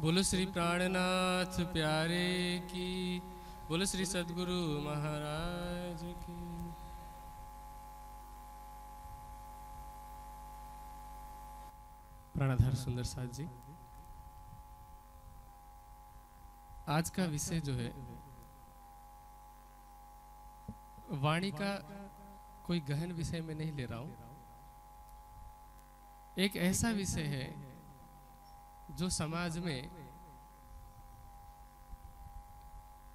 बोलो श्री प्राणनाथ प्यारे की, बोलो श्री सदगुरु महाराज की। प्राणाधार सुंदर साथ जी, आज का विषय जो है, वाणी का कोई गहन विषय में नहीं ले रहा हूँ। एक ऐसा विषय है जो समाज में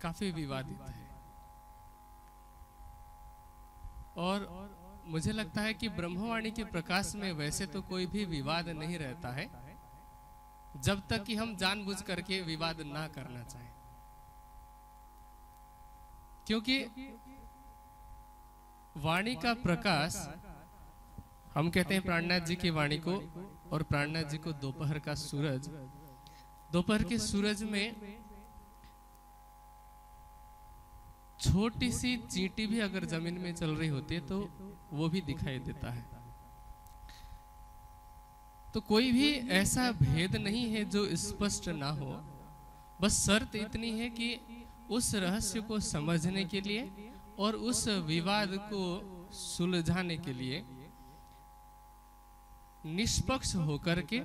काफ़ी विवादित है। और मुझे लगता है कि ब्रह्मवाणी के प्रकाश में वैसे तो कोई भी विवाद नहीं रहता है, जब तक कि हम जानबूझ करके विवाद ना करना चाहें। क्योंकि वाणी का प्रकाश, हम कहते हैं प्राणनाथ जी की वाणी को और प्राणनाथ जी को दोपहर का सूरज। दोपहर के सूरज में छोटी सी चींटी भी अगर ज़मीन में चल रही होती है तो वो भी दिखाई देता है। तो कोई भी ऐसा भेद नहीं है जो स्पष्ट ना हो। बस शर्त इतनी है कि उस रहस्य को समझने के लिए और उस विवाद को सुलझाने के लिए निष्पक्ष होकर के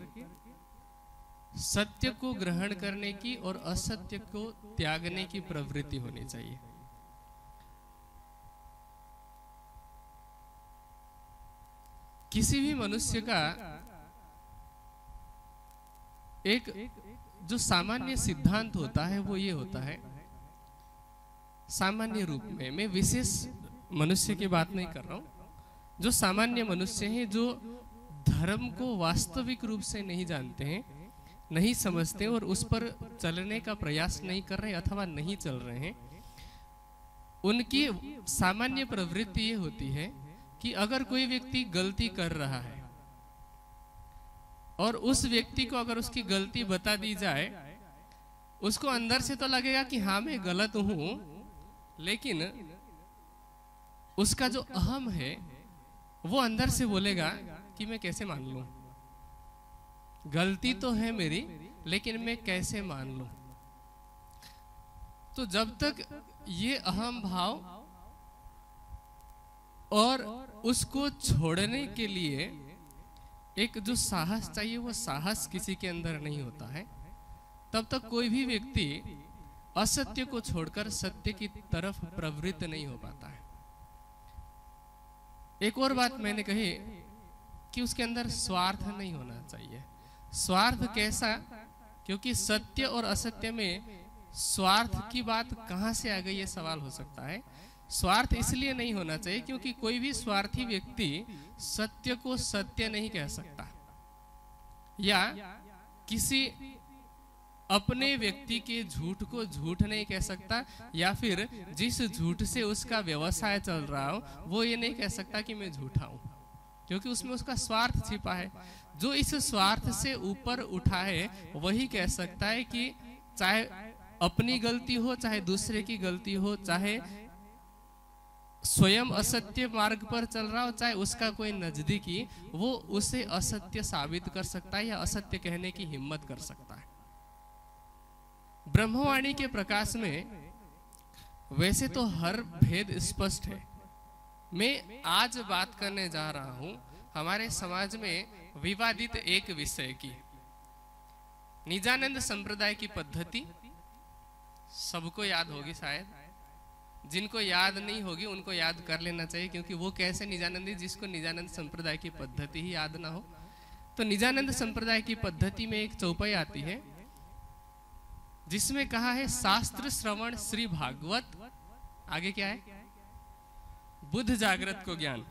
सत्य को ग्रहण करने की और असत्य को त्यागने की प्रवृत्ति होनी चाहिए। किसी भी मनुष्य का एक जो सामान्य सिद्धांत होता है, वो ये होता है, सामान्य रूप में, मैं विशेष मनुष्य की बात नहीं कर रहा हूँ, जो सामान्य मनुष्य हैं, जो धर्म को वास्तविक रूप से नहीं जानते हैं, नहीं समझते और उस पर चलने का प्रयास नहीं कर रहे अथवा नहीं चल रहे हैं, उनकी सामान्य प्रवृत्ति ये होती है कि अगर कोई व्यक्ति गलती कर रहा है और उस व्यक्ति को अगर उसकी गलती बता दी जाए, उसको अंदर से तो लगेगा कि हाँ मैं गलत हूँ, लेकिन उसका जो अहम है, वो अंदर से बोलेगा कि मैं कैसे मान लू? गलती तो है मेरी, लेकिन मैं कैसे मान लू? तो जब तक ये अहम भाव और उसको छोड़ने के लिए एक जो साहस चाहिए, वो साहस किसी के अंदर नहीं होता है। तब तक कोई भी व्यक्ति असत्य को छोड़कर सत्य की तरफ़ प्रवृत्त नहीं हो पाता है। एक और बात मैंने कही कि उसके अंदर स्वार्थ नहीं होना चाहिए। स्वार्थ कैसा? क्योंकि सत्य और असत्य में स्वार्थ की बात कहाँ से आ गई ये सवाल हो सकता है। स्वार्थ इसलिए नहीं होना चाहिए क्योंकि कोई भी स्वार्थी व्यक्ति सत्य को सत्य नहीं कह सकता। या किसी अपने व्यक्ति के झूठ को झूठ नहीं कह सकता, या फिर जिस झूठ से उसका व्यवसाय चल रहा हो, वो ये नहीं कह सकता कि मैं झूठा हूँ। क्योंकि उसमें उसका स्वार्थ छिपा है। जो इस स्वार्थ से ऊपर उठा है, वही कह सकता है कि चाहे अपनी गलती हो, चाहे दूसरे की गलती हो, चाहे स्वयं असत्य मार्ग पर चल रहा हो, चाहे उसका कोई नजदीकी, वो उसे असत्य साबित कर सकता है या असत्य कहने की हिम्मत कर सकता है। ब्रह्मवाणी के प्रकाश में वैसे तो हर भेद स्पष्ट है। मैं आज बात करने जा रहा हूँ हमारे समाज में विवादित एक विषय की। निजानंद संप्रदाय की पद्धति, सबको याद होगी शायद। जिनको याद नहीं होगी, उनको याद कर लेना चाहिए, क्योंकि वो कैसे निजानंदी, जिसको निजानंद संप्रदाय की पद्धति ही याद ना हो। तो निजानंद संप्रदाय की पद्धति में एक चौपाई आती है, जिसमें कहा है, शास्त्र श्रवण श्री भागवत। आगे क्या है? बुद्ध जागृत को ज्ञान।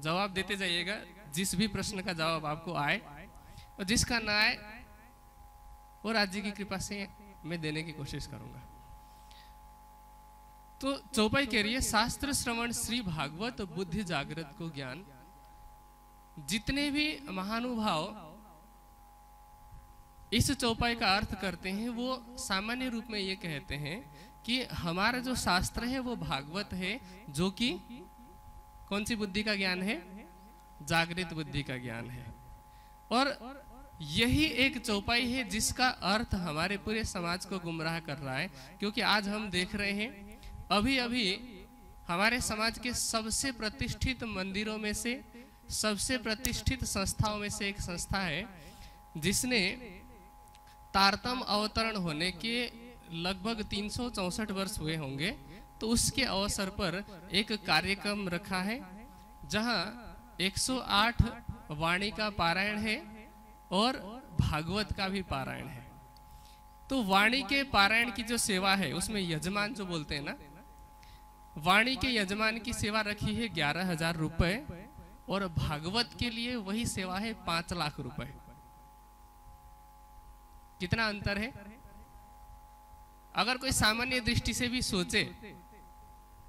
जवाब देते जाइएगा, जिस भी प्रश्न का जवाब आपको आए और जिसका ना आए, वो राज्य की कृपा से मैं देने की कोशिश करूँगा। तो चौपाई कह रही है, शास्त्र श्रवण श्री भागवत बुद्धि जागृत को ज्ञान। जितने भी महानुभाव इस चौपाई का अर्थ करते हैं, वो सामान्य रूप में ये कहते हैं कि हमारा जो शास्त्र है, वो भागवत है, जो कि कौन सी बुद्धि का ज्ञान है? जागृत बुद्धि का ज्ञान है। और यही एक चौपाई है, जिसका अर्थ हमारे पूरे समाज को गुमराह कर रहा है, क्योंकि आज हम देख रहे हैं अभी अभी हमारे समाज के सबसे प्रतिष्ठित मंदिरों में से, सबसे प्रतिष्ठित संस्थाओं में से एक संस्था है, जिसने तारतम अवतरण होने के लगभग तीन वर्ष हुए होंगे तो उसके अवसर पर एक कार्यक्रम रखा है, जहाँ 108 वाणी का पारायण है और भागवत का भी पारायण है। तो वाणी के पारायण की जो सेवा है, उसमें यजमान जो बोलते हैं ना, वाणी के यजमान की सेवा रखी है ग्यारह हज़ार रुपए और भागवत के लिए वही सेवा है पाँच लाख रुपए कितना अंतर है? अगर कोई सामान्य दृष्टि से भी सोचे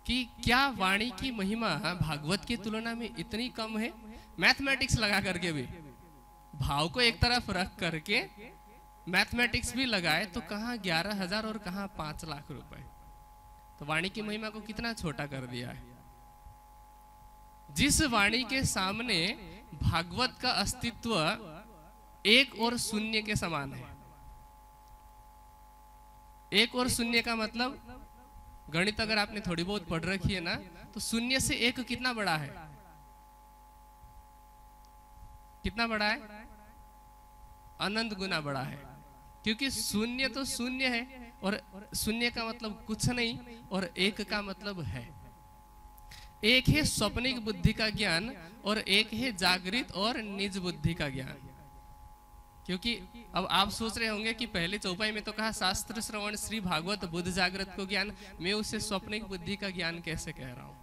कि क्या वाणी की महिमा भागवत की तुलना में इतनी कम है? मैथमेटिक्स लगा करके भी। भाव को एक तरफ़ रख करके मैथमेटिक्स भी लगाए तो कहा ग्यारह हज़ार और कहा पाँच लाख रुपए? तो वाणी की महिमा को कितना छोटा कर दिया है? जिस वाणी के सामने भागवत का अस्तित्व एक और शून्य के समान है। एक और शून्य का मतलब गणित अगर आपने थोड़ी बहुत पढ़ रखी है ना तो शून्य से एक कितना बड़ा है? कितना बड़ा है? अनंत गुना बड़ा है। क्योंकि शून्य तो शून्य है, और शून्य का मतलब कुछ नहीं, और एक का मतलब है। एक है स्वप्निक बुद्धि का ज्ञान, और एक है जागृत और निज बुद्धि का ज्ञान। क्योंकि अब आप सोच रहे होंगे कि पहले चौपाई में तो कहा शास्त्र श्रवण श्री भागवत बुद्ध जागृत को ज्ञान। मैं उसे स्वप्निक बुद्धि का ज्ञान कैसे कह रहा हूँ?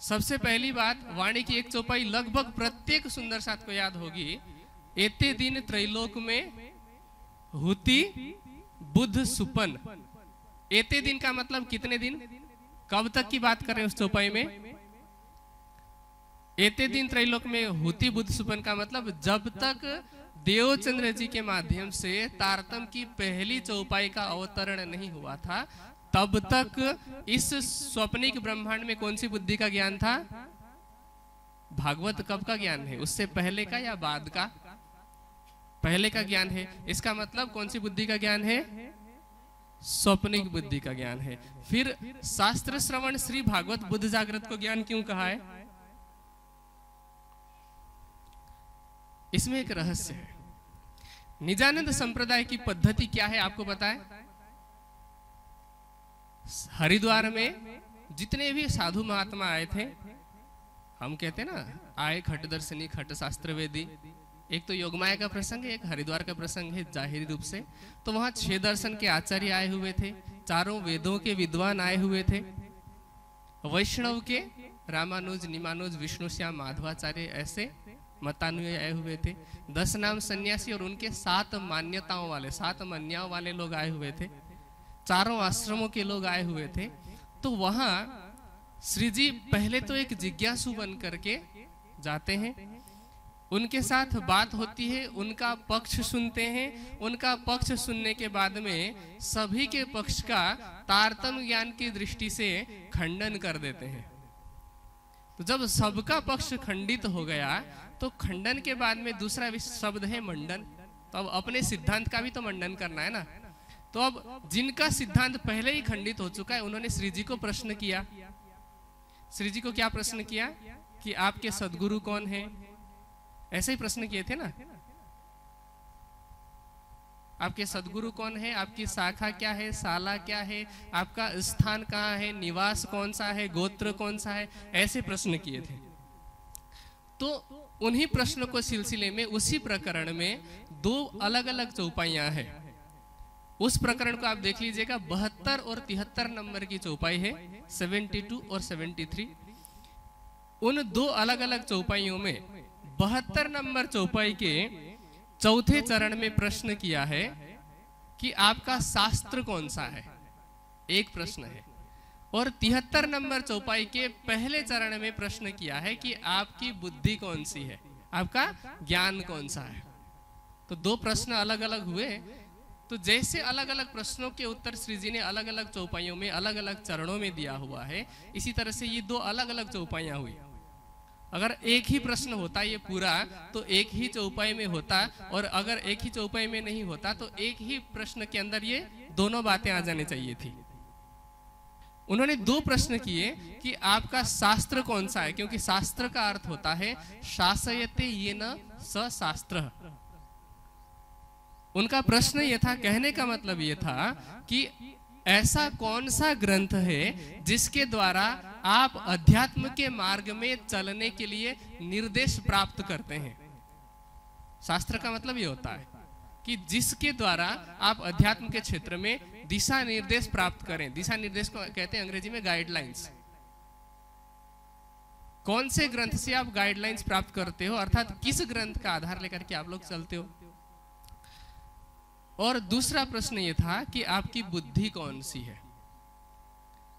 सबसे पहली बात, वाणी की एक चौपाई लगभग प्रत्येक सुंदर साथ को याद होगी। एते दिन त्रैलोक में हुती बुद्ध सुपन। एते दिन का मतलब कितने दिन? कब तक की बात कर रहे हैं उस चौपाई में? एते दिन त्रैलोक में होती बुद्ध सुपन का मतलब जब तक देवचंद्र जी के माध्यम से तारतम की पहली चौपाई का अवतरण नहीं हुआ था, तब तक इस स्वप्निक ब्रह्मांड में कौन सी बुद्धि का ज्ञान था? भागवत कब का ज्ञान है? उससे पहले का या बाद का? पहले का ज्ञान है। इसका मतलब कौन सी बुद्धि का ज्ञान है? स्वप्निक बुद्धि का ज्ञान है। फिर शास्त्र श्रवण श्री भागवत बुद्ध जागृत को ज्ञान क्यों कहा है? इसमें एक रहस्य है। निजानंद संप्रदाय की पद्धति क्या है आपको पता है हरिद्वार में जितने भी साधु महात्मा आए थे, हम कहते ना, आए खट दर्शनी, खट शास्त्र वेदी एक तो योगमाया का प्रसंग है, एक हरिद्वार का प्रसंग है, ज़ाहिर रूप से। तो वहाँ छह दर्शन के आचार्य आए हुए थे, चारों वेदों के विद्वान आए हुए थे। वैष्णव के रामानुज, निमानुज, विष्णु, श्याम, माधवाचार्य ऐसे मतानुय आए हुए थे। दस नाम सन्यासी और उनके सात मान्यताओं वाले, सात मन्याओं वाले लोग आए हुए थे। चारों आश्रमों के लोग आए हुए थे। तो वहाँ श्री जी पहले तो एक जिज्ञासु बन करके जाते हैं। उनके साथ बात होती है, उनका पक्ष सुनते हैं। उनका पक्ष सुनने के बाद में सभी के पक्ष का तारतम ज्ञान की दृष्टि से खंडन कर देते हैं। तो जब सबका पक्ष खंडित हो गया तो खंडन के बाद में दूसरा शब्द है मंडन। तो अब अपने सिद्धांत का भी तो मंडन करना है ना। तो अब जिनका सिद्धांत पहले ही खंडित हो चुका है, उन्होंने श्री जी को प्रश्न किया। श्री जी को क्या प्रश्न किया? कि आपके सदगुरु कौन है? ऐसे ही प्रश्न किए थे ना। आपके सदगुरु कौन है? आपकी शाखा क्या है? साला क्या है? आपका स्थान कहाँ है? निवास कौन सा है? गोत्र कौन सा है? ऐसे प्रश्न किए थे। तो उन्हीं प्रश्नों को सिलसिले में उसी प्रकरण में दो अलग अलग चौपाइयाँ हैं। उस प्रकरण को आप देख लीजिएगा, बहत्तर और तिहत्तर नंबर की चौपाई है 72 और 73 उन दो अलग अलग चौपाइयों में बहत्तर नंबर चौपाई के चौथे चरण में प्रश्न किया है कि आपका शास्त्र कौन सा है? एक प्रश्न है। और तिहत्तर नंबर चौपाई के पहले चरण में प्रश्न किया है कि आपकी बुद्धि कौन सी है? आपका ज्ञान कौन सा है? तो दो प्रश्न अलग अलग हुए। तो जैसे अलग अलग प्रश्नों के उत्तर श्री जी ने अलग अलग चौपाइयों में अलग अलग चरणों में दिया हुआ है, इसी तरह से ये दो अलग अलग चौपाइयाँ हुई। अगर एक ही प्रश्न होता ये पूरा तो एक ही चौपाई में होता, और अगर एक ही चौपाई में नहीं होता तो एक ही प्रश्न के अंदर ये दोनों बातें आ जानी चाहिए थी। उन्होंने दो प्रश्न किए कि आपका शास्त्र कौन सा है? क्योंकि शास्त्र का अर्थ होता है, शासयते ये न सशास्त्र। उनका प्रश्न ये था, कहने का मतलब ये था कि ऐसा कौन सा ग्रंथ है जिसके द्वारा आप अध्यात्म के मार्ग में चलने के लिए निर्देश प्राप्त करते हैं? शास्त्र का मतलब ये होता है कि जिसके द्वारा आप अध्यात्म के क्षेत्र में दिशा निर्देश प्राप्त करें। दिशा निर्देश को कहते हैं अंग्रेज़ी में गाइडलाइंस कौन से ग्रंथ से आप गाइडलाइंस प्राप्त करते हो? अर्थात किस ग्रंथ का आधार लेकर के आप लोग चलते हो? और दूसरा प्रश्न ये था कि आपकी बुद्धि कौन सी है?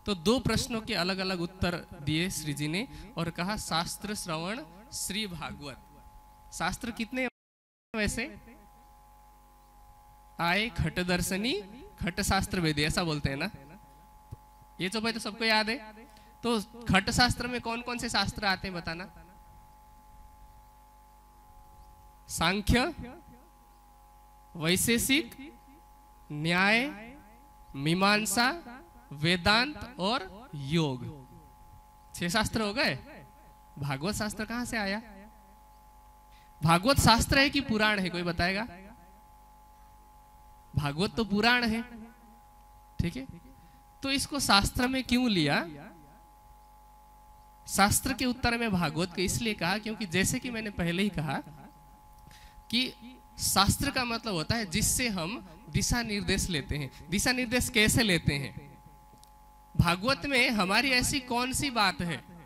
तो दो प्रश्नों के अलग अलग उत्तर दिए श्री जी ने और कहा, शास्त्र श्रवण श्री भागवत। शास्त्र कितने वैसे? आए, खट दर्शनी खट शास्त्र वेदी ऐसा बोलते हैं ना? ये तो भाई तो सबको याद है? तो खट शास्त्र में कौन कौन से शास्त्र आते हैं बताना? सांख्य, वैशेषिक, न्याय, मीमांसा, वेदांत और योग। छह शास्त्र हो गए? भागवत शास्त्र कहाँ से आया? भागवत शास्त्र है कि पुराण है? कोई बताएगा? भागवत तो पुराण है। ठीक है? तो इसको शास्त्र में क्यों लिया? शास्त्र के उत्तर में भागवत को इसलिए कहा क्योंकि जैसे कि मैंने पहले ही कहा कि शास्त्र का मतलब होता है जिससे हम दिशा निर्देश लेते हैं। दिशा निर्देश कैसे लेते हैं? भागवत में हमारी ऐसी कौन सी बात है?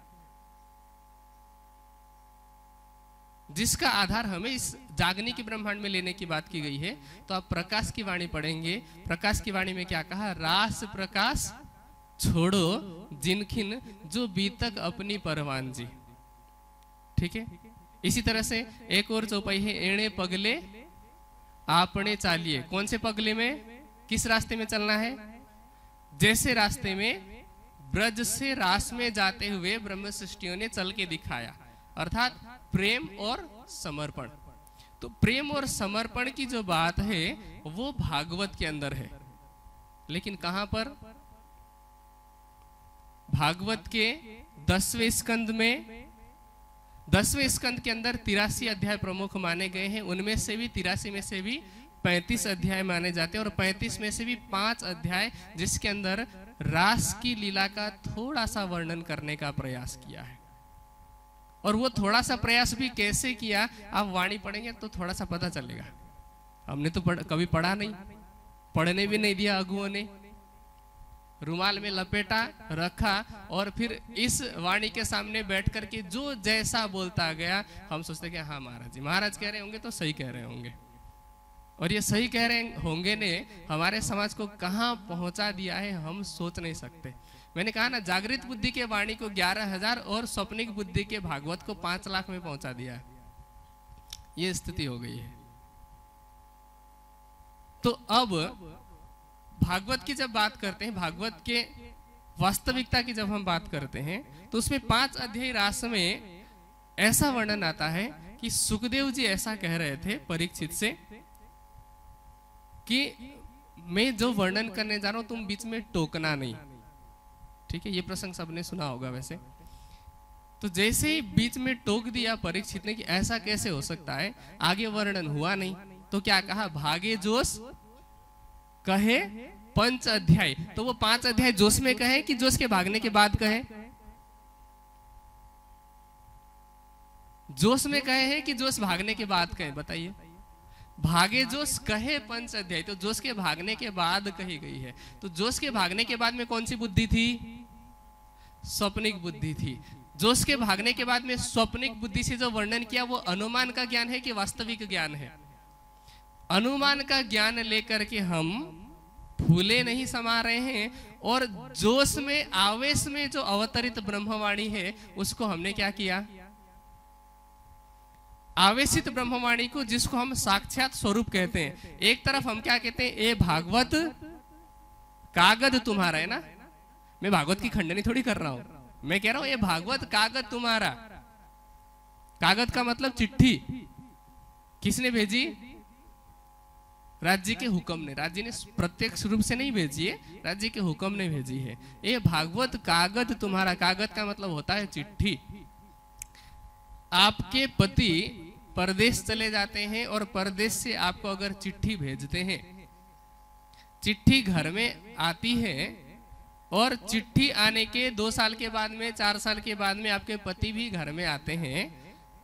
जिसका आधार हमें इस जागने के ब्रह्मांड में लेने की बात की गई है तो आप प्रकाश की वाणी पढ़ेंगे। प्रकाश की वाणी में क्या कहा? रास प्रकाश छोड़ो जिनखिन जो बीतक अपनी परवान जी। ठीक है? इसी तरह से एक और चौपाई है, एणे पगले आपने चालिए। कौन से पगले में? किस रास्ते में चलना है? जैसे रास्ते में ब्रज से रास में जाते हुए ब्रह्म सृष्टियों ने चल के दिखाया। अर्थात प्रेम और समर्पण। तो प्रेम और समर्पण की जो बात है, वो भागवत के अंदर है। लेकिन कहाँ पर? भागवत के दसवें स्कंद में। दसवें स्कंद के अंदर तिरासी अध्याय प्रमुख माने गए हैं। उनमें से भी, तिरासी में से भी पैंतीस अध्याय माने जाते हैं और पैंतीस में से भी पाँच अध्याय जिसके अंदर रास की लीला का थोड़ा सा वर्णन करने का प्रयास किया है। और वो थोड़ा सा प्रयास भी कैसे किया आप वाणी पढ़ेंगे तो थोड़ा सा पता चलेगा। हमने तो पढ़, कभी पढ़ा नहीं पढ़ने भी नहीं दिया अगुओं ने। रुमाल में लपेटा रखा और फिर इस वाणी के सामने बैठ करके जो जैसा बोलता गया हम सोचते कि हाँ महाराज जी महाराज कह रहे होंगे तो सही कह रहे होंगे। और ये सही कह रहे होंगे ने हमारे समाज को कहाँ पहुँचा दिया है हम सोच नहीं सकते। मैंने कहा ना, जागृत बुद्धि के वाणी को ग्यारह हज़ार और स्वप्निक बुद्धि के भागवत को पाँच लाख में पहुँचा दिया। ये स्थिति हो गई है। तो अब भागवत की जब बात करते हैं, भागवत के वास्तविकता की जब हम बात करते हैं तो उसमें पाँच अध्याय रास में ऐसा वर्णन आता है कि सुखदेव जी ऐसा कह रहे थे परीक्षित से कि मैं जो वर्णन करने जा रहा हूँ, तुम बीच में टोकना नहीं। ठीक है, ये प्रसंग सबने सुना होगा वैसे। तो जैसे ही बीच में टोक दिया परीक्षित ने कि ऐसा कैसे हो सकता है, आगे वर्णन हुआ नहीं तो क्या कहा? भागे जोश, कहे पंच अध्याय। तो वो पाँच अध्याय जोश में कहे कि जोश के भागने के बाद कहे? जोश में कहे हैं कि जोश भागने के बाद कहे, बताइए। भागे जोश, कहे पंच अध्याय। तो जोश के भागने के बाद कही गई है। तो जोश के भागने के बाद में कौन सी बुद्धि थी? स्वप्निक बुद्धि थी। जोश के भागने के बाद में स्वप्निक बुद्धि से जो वर्णन किया, वो अनुमान का ज्ञान है कि वास्तविक ज्ञान है? अनुमान का ज्ञान लेकर के हम फूले नहीं समा रहे हैं और जोश में, आवेश में जो अवतरित ब्रह्मवाणी है, उसको हमने क्या किया? आवेशित ब्रह्मवाणी को, जिसको हम साक्षात स्वरूप कहते हैं। एक तरफ़ हम क्या कहते हैं? ए भागवत कागज़ तुम्हारा, है ना? मैं भागवत की खंडनी थोड़ी कर रहा हूँ। मैं कह रहा हूँ, ये भागवत कागज़ तुम्हारा। कागज़ का मतलब चिट्ठी। किसने भेजी? राज्य के हुक्म ने। राज्य ने प्रत्यक्ष रूप से नहीं भेजी है, राज्य के हुक्म ने भेजी है। ये भागवत कागज़ तुम्हारा। कागज़ का मतलब होता है चिट्ठी। आपके पति परदेश चले जाते हैं और परदेश से आपको अगर चिट्ठी भेजते हैं, चिट्ठी घर में आती है और चिट्ठी आने के दो साल के बाद में, चार साल के बाद में आपके पति भी घर में आते हैं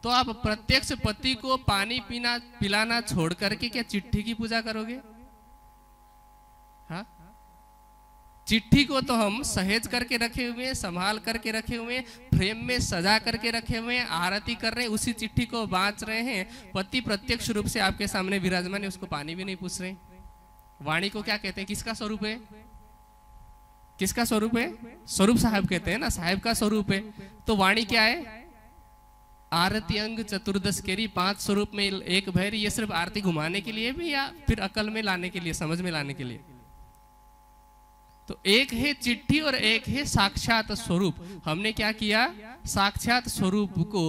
तो आप प्रत्यक्ष पति को पानी पीना, पिलाना छोड़ करके क्या चिट्ठी की पूजा करोगे? हाँ? चिट्ठी को तो हम सहेज करके रखे हुए हैं, संभाल करके रखे हुए हैं, फ्रेम में सजा करके रखे हुए हैं, आरती कर रहे हैं, उसी चिट्ठी को बांच रहे हैं। पति प्रत्यक्ष रूप से आपके सामने विराजमान है, उसको पानी भी नहीं पूछ रहे। वाणी को क्या कहते हैं? किसका स्वरूप है? किसका स्वरूप है? स्वरूप साहब कहते हैं ना, साहब का स्वरूप है। तो वाणी क्या है? आरती अंग चतुर्दश केरी पाँच स्वरूप में एक भैर, ये सिर्फ़ आरती घुमाने के लिए भी या फिर अकल में लाने के लिए, समझ में लाने के लिए? तो एक है चिट्ठी और एक है साक्षात स्वरूप। हमने क्या किया? साक्षात स्वरूप को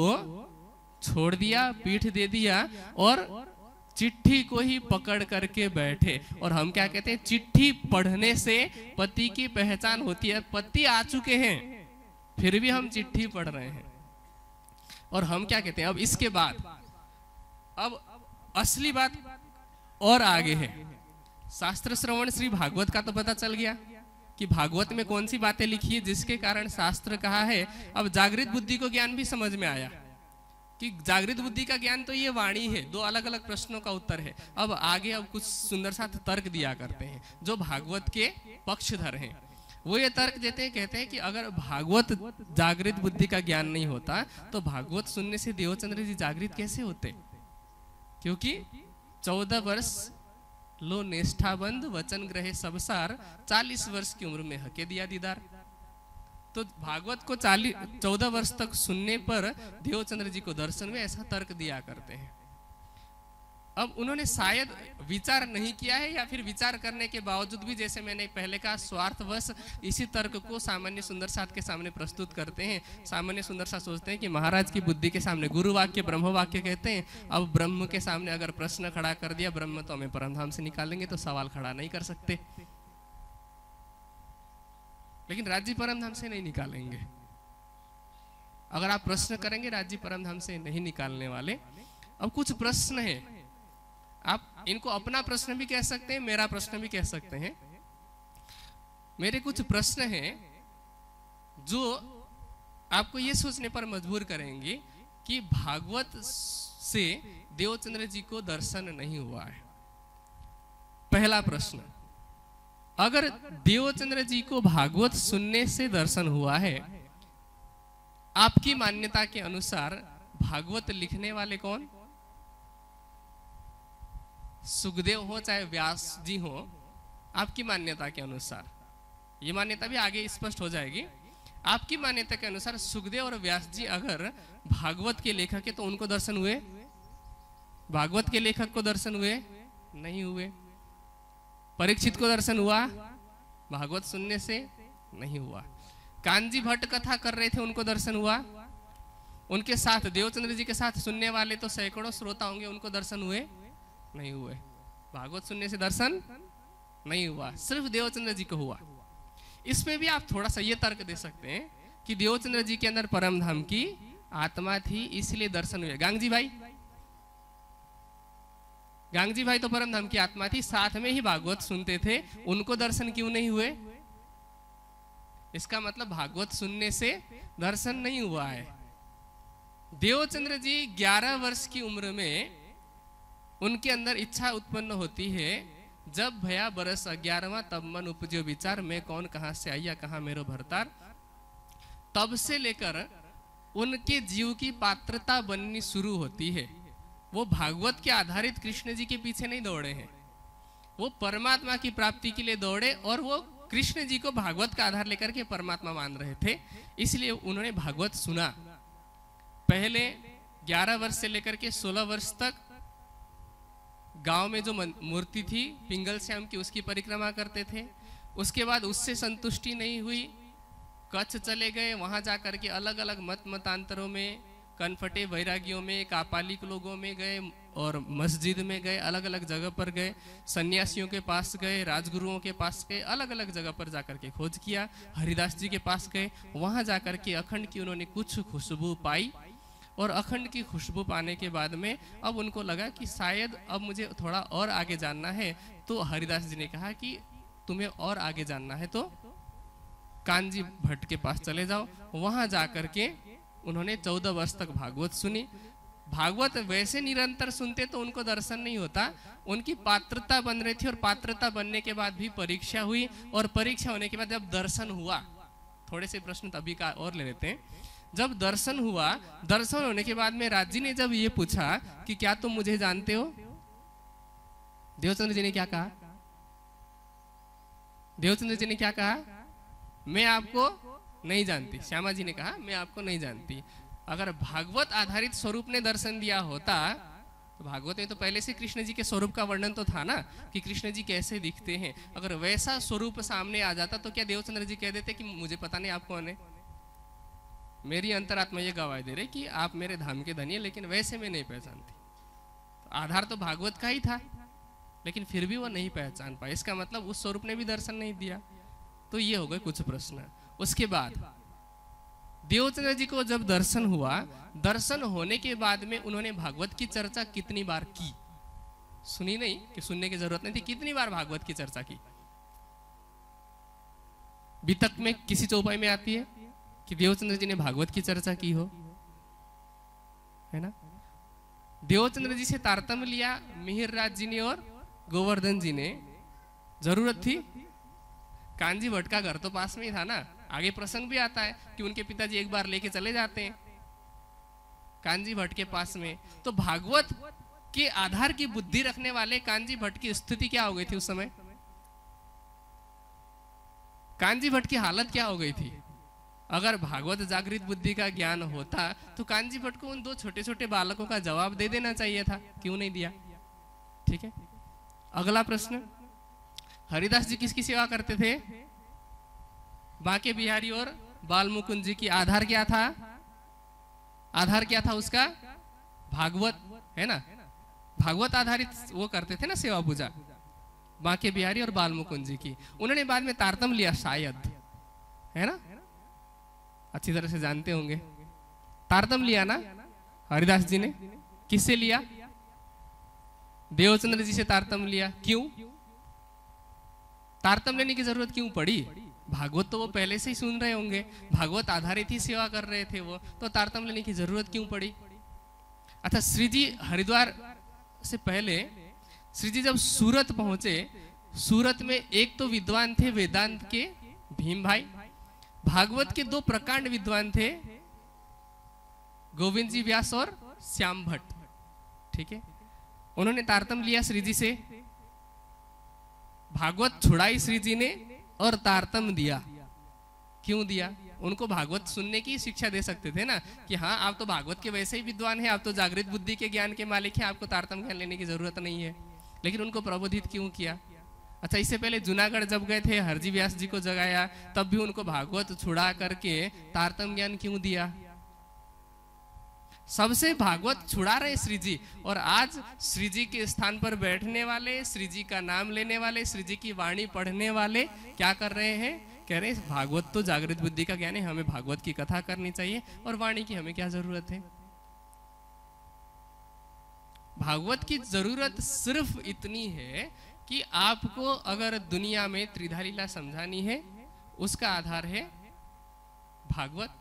छोड़ दिया, पीठ दे दिया और चिट्ठी को ही पकड़ करके बैठे। और हम क्या कहते हैं, चिट्ठी पढ़ने से पति की पहचान होती है, पति आ चुके हैं, फिर भी हम चिट्ठी पढ़ रहे हैं। और हम क्या कहते हैं, अब इसके बाद, अब असली बात और आगे है। शास्त्र श्रवण श्री भागवत का तो पता चल गया कि भागवत में कौन सी बातें लिखी है, जिसके कारण शास्त्र कहा है, अब जागृत बुद्धि को ज्ञान भी समझ में आया। कि जागृत बुद्धि का ज्ञान तो ये वाणी है, दो अलग अलग प्रश्नों का उत्तर है। अब आगे अब कुछ सुंदर साथ तर्क दिया करते हैं, जो भागवत के पक्षधर हैं। वो ये तर्क देते हैं, कहते हैं कि अगर भागवत जागृत बुद्धि का ज्ञान नहीं होता तो भागवत सुनने से देवचंद्र जी जागृत कैसे होते? क्योंकि चौदह वर्ष लो निष्ठाबंद वचन ग्रह सबसार चालीस वर्ष की उम्र में हके दिया दीदार। तो भागवत को चालीस चौदह वर्ष तक सुनने पर देवचंद्र जी को दर्शन में ऐसा तर्क दिया करते हैं। अब उन्होंने शायद विचार नहीं किया है या फिर विचार करने के बावजूद भी, जैसे मैंने पहले कहा, स्वार्थवश इसी तर्क को सामान्य सुंदर साथ के सामने प्रस्तुत करते हैं। सामान्य सुंदर साथ सोचते हैं कि महाराज की बुद्धि के सामने, गुरु वाक्य, ब्रह्म वाक्य कहते हैं। अब ब्रह्म के सामने अगर प्रश्न खड़ा कर दिया, ब्रह्म तो हमें परमधाम से निकालेंगे तो सवाल खड़ा नहीं कर सकते। लेकिन राज्य परमधाम से नहीं निकालेंगे। अगर आप प्रश्न करेंगे राज्य परमधाम से नहीं निकालने वाले, अब कुछ प्रश्न है। आप इनको अपना प्रश्न भी कह सकते हैं, मेरा प्रश्न भी कह सकते हैं। मेरे कुछ प्रश्न हैं, जो आपको ये सोचने पर मजबूर करेंगे कि भागवत से देवचंद्र जी को दर्शन नहीं हुआ है। पहला प्रश्न अगर देवचंद्र जी को भागवत सुनने से दर्शन हुआ है, आपकी मान्यता के अनुसार भागवत लिखने वाले कौन? सुखदेव हो, चाहे व्यास जी हो, आपकी मान्यता के अनुसार। ये मान्यता भी आगे स्पष्ट हो जाएगी। आपकी मान्यता के अनुसार सुखदेव और व्यास जी अगर भागवत के लेखक है तो उनको दर्शन हुए? भागवत के लेखक को दर्शन हुए? नहीं हुए। परीक्षित को दर्शन हुआ? भागवत सुनने से नहीं हुआ। कांजी भट्ट कथा कर रहे थे, उनको दर्शन हुआ? उनके साथ, देवचंद्र जी के साथ सुनने वाले तो सैकड़ों श्रोता होंगे, उनको दर्शन हुए? नहीं हुए। भागवत सुनने से दर्शन नहीं हुआ, सिर्फ़ देवचंद्र जी को हुआ। इसमें भी आप थोड़ा सा ये तर्क दे सकते हैं कि देवचंद्र जी के अंदर परम धाम की आत्मा थी, इसलिए दर्शन हुए। गांगजी भाई? गांगजी भाई तो परम धाम की आत्मा थी, साथ में ही भागवत सुनते थे। उनको दर्शन क्यों नहीं हुए? इसका मतलब भागवत सुनने से दर्शन नहीं हुआ है। देवचंद्र जी 11 वर्ष की उम्र में उनके अंदर इच्छा उत्पन्न होती है, जब भया बरस ग्यारहवा, तब मन उपजो विचार, मैं कौन, कहा से आइया कहा मेरो भरतार? तब से लेकर उनके जीव की पात्रता बननी शुरू होती है। वो भागवत के आधारित कृष्ण जी के पीछे नहीं दौड़े हैं। वो परमात्मा की प्राप्ति के लिए दौड़े और वो कृष्ण जी को भागवत का आधार लेकर के परमात्मा मान रहे थे। इसलिए उन्होंने भागवत सुना। पहले 11 वर्ष से लेकर के 16 वर्ष तक गाँव में जो मूर्ति थी, पिंगल श्याम की, उसकी परिक्रमा करते थे। उसके बाद उससे संतुष्टि नहीं हुई। कच्छ चले गए, वहाँ जाकर के अलग अलग मत मतांतरों में कनफटे वैरागियों में, कापालिक लोगों में गए और मस्जिद में गए अलग अलग जगह पर गए, सन्यासियों के पास गए, राजगुरुओं के पास गए अलग अलग जगह पर जाकर के खोज किया, हरिदास जी के पास गए, वहाँ जाकर के अखंड की उन्होंने कुछ खुशबू पाई और अखंड की खुशबू पाने के बाद में अब उनको लगा कि शायद अब मुझे थोड़ा और आगे जानना है। तो हरिदास जी ने कहा कि तुम्हें और आगे जानना है तो कांजी भट्ट के पास चले जाओ, वहाँ जाकर के उन्होंने चौदह वर्ष तक भागवत सुनी। भागवत वैसे निरंतर सुनते तो उनको दर्शन नहीं होता। उनकी पात्रता बन रही थी और पात्रता बनने के बाद भी परीक्षा हुई और परीक्षा होने के बाद जब दर्शन हुआ, थोड़े से प्रश्न तभी का और ले लेते हैं। जब दर्शन हुआ, दर्शन होने के बाद में राज़ी ने जब ये पूछा कि क्या तुम मुझे जानते हो? देवचंद्र जी ने क्या कहा? देवचंद्र जी ने क्या कहा? मैं आपको नहीं जानती। श्यामा जी ने कहा, मैं आपको नहीं जानती। अगर भागवत आधारित स्वरूप ने दर्शन दिया होता तो भागवत में तो पहले से कृष्ण जी के स्वरूप का वर्णन तो था ना, कि कृष्ण जी कैसे दिखते हैं। अगर वैसा स्वरूप सामने आ जाता तो क्या देवचंद्र जी कह देते कि मुझे पता नहीं आप कौन है? मेरी अंतरात्मा ये गवाही दे रही कि आप मेरे धाम के धनी है, लेकिन वैसे मैं नहीं पहचानती। तो आधार तो भागवत का ही था, लेकिन फिर भी वो नहीं पहचान पाए। इसका मतलब उस स्वरूप ने भी दर्शन नहीं दिया। तो ये हो गए कुछ प्रश्न। उसके बाद देवचंद्र जी को जब दर्शन हुआ, दर्शन होने के बाद में उन्होंने भागवत की चर्चा कितनी बार की? सुनी नहीं कि सुनने की ज़रूरत नहीं थी, कितनी बार भागवत की चर्चा की? वितक में किसी चौपाई में आती है कि देवचंद्र जी ने भागवत की चर्चा की हो? है ना? देवचंद्र जी से तारतम्य लिया मिहिर राज जी ने और गोवर्धन जी ने। ज़रूरत थी? कांजी भट्ट का घर तो पास में ही था ना? आगे प्रसंग भी आता है कि उनके पिताजी एक बार लेके चले जाते हैं कांजी भट्ट के पास में। तो भागवत के आधार की बुद्धि रखने वाले कांजी भट्ट की स्थिति क्या हो गई थी उस समय? कांजी भट्ट की हालत क्या हो गई थी? अगर भागवत जागृत बुद्धि का ज्ञान होता तो कांजी भट्ट को उन दो छोटे छोटे बालकों का जवाब दे देना चाहिए था। क्यों नहीं दिया? ठीक है। अगला प्रश्न। हरिदास जी किसकी सेवा करते थे? बाके बिहारी और बाल मुकुंद जी की आधार क्या था? आधार क्या था उसका? भागवत, है ना? भागवत आधारित वो करते थे ना सेवा पूजा। बाके बिहारी और बाल मुकुंद जी की। उन्होंने बाद में तारतम लिया शायद। है ना? अच्छी तरह से जानते होंगे। तारतम लिया ना? हरिदास जी ने। किससे लिया? देवचंद्र जी से तारतम लिया। क्यों? तारतम लेने की ज़रूरत क्यों पड़ी? भागवत तो वो पहले से ही सुन रहे होंगे। भागवत आधारित ही सेवा कर रहे थे वो। तो तारतम लेने की ज़रूरत क्यों पड़ी? अच्छा श्री जी हरिद्वार से पहले श्री जी जब सूरत पहुँचे, सूरत में एक तो विद्वान थे वेदांत के भीम भाई, भागवत के दो प्रकांड विद्वान थे गोविंद जी व्यास और श्याम भट्ट। ठीक है? उन्होंने तारतम लिया श्री जी से। भागवत छुड़ाई श्री जी ने। और तारतम दिया। क्यों दिया? उनको भागवत सुनने की शिक्षा दे सकते थे ना? कि हाँ आप तो भागवत के वैसे ही विद्वान हैं, आप तो जागृत बुद्धि के ज्ञान के मालिक हैं, आपको तारतम ज्ञान लेने की ज़रूरत नहीं है। लेकिन उनको प्रबोधित क्यों किया? अच्छा इससे पहले जूनागढ़ जब गए थे हरजी व्यास जी को जगाया, तब भी उनको भागवत छुड़ा करके तारतम ज्ञान क्यों दिया? सबसे भागवत छुड़ा रहे श्री जी और आज श्री जी के स्थान पर बैठने वाले श्री जी का नाम लेने वाले श्री जी की वाणी पढ़ने वाले क्या कर रहे हैं? कह रहे हैं, भागवत तो जागृत बुद्धि का ज्ञान है, हमें भागवत की कथा करनी चाहिए और वाणी की हमें क्या ज़रूरत है? भागवत की ज़रूरत सिर्फ़ इतनी है कि आपको अगर दुनिया में त्रिधालीला समझानी है, उसका आधार है भागवत।